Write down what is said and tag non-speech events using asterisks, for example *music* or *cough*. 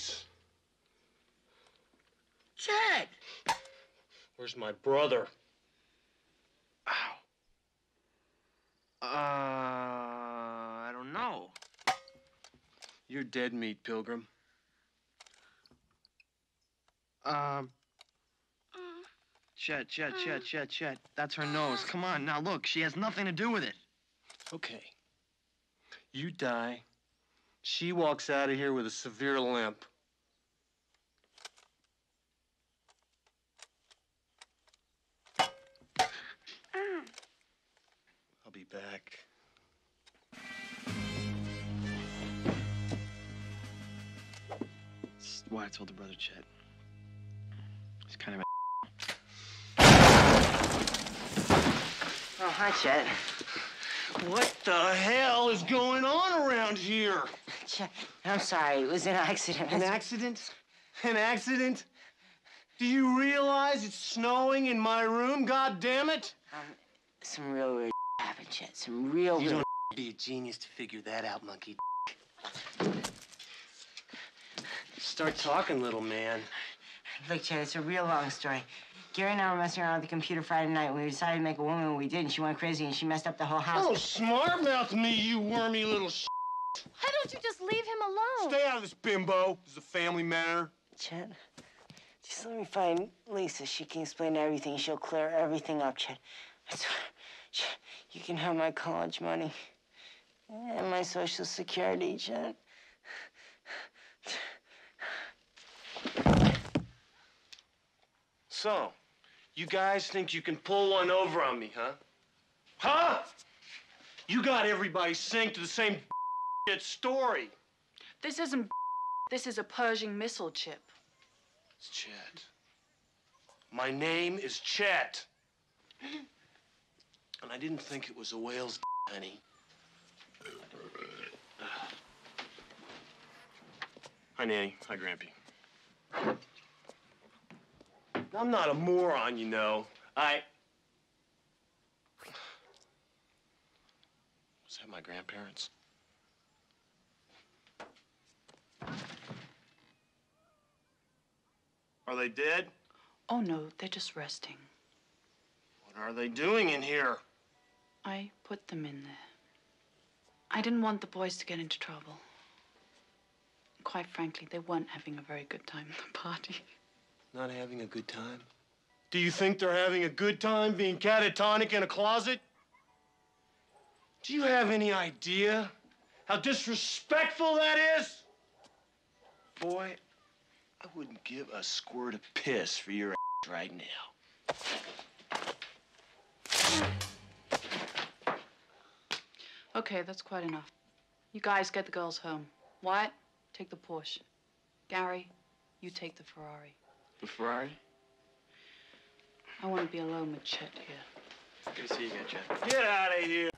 police. Chad! Where's my brother? Ow. Uh, I don't know. You're dead meat, Pilgrim. Um. Chet, Chet, Chet, Chet, Chet. That's her nose. Come on, now look, she has nothing to do with it. Okay. You die. She walks out of here with a severe limp. Why I told the brother Chet. He's kind of a. Oh, hi, Chet. What the hell is going on around here? Chet, I'm sorry. It was an accident. An accident? An accident? Do you realize it's snowing in my room? God damn it! Um, some real weird happened, Chet. Some real You weird. don't be a genius to figure that out, monkey. Start talking, little man. Look, Chet, it's a real long story. Gary and I were messing around with the computer Friday night. We decided to make a woman, and we did, and she went crazy, and she messed up the whole house. Oh, smart mouth me, you wormy little sh. Why don't you just leave him alone? Stay out of this, bimbo. This is a family matter. Chet, just let me find Lisa. She can explain everything. She'll clear everything up, Chet. I swear, Chet, you can have my college money and my social security, Chet. So, you guys think you can pull one over on me, huh? Huh? You got everybody synced to the same shit story. This isn't. This is a Pershing missile chip. It's Chet. My name is Chet. *laughs* And I didn't think it was a whale's honey. Hi, Nanny. Hi, Grampy. I'm not a moron, you know. I. Was that my grandparents? Are they dead? Oh no, they're just resting. What are they doing in here? I put them in there. I didn't want the boys to get into trouble. Quite frankly, they weren't having a very good time at the party. *laughs* Not having a good time? Do you think they're having a good time being catatonic in a closet? Do you have any idea how disrespectful that is? Boy, I wouldn't give a squirt of piss for your ass right now. Okay, that's quite enough. You guys get the girls home. Wyatt, take the Porsche. Gary, you take the Ferrari. The Ferrari? I want to be alone with Chet here. Good to see you again, Chet. Get out of here.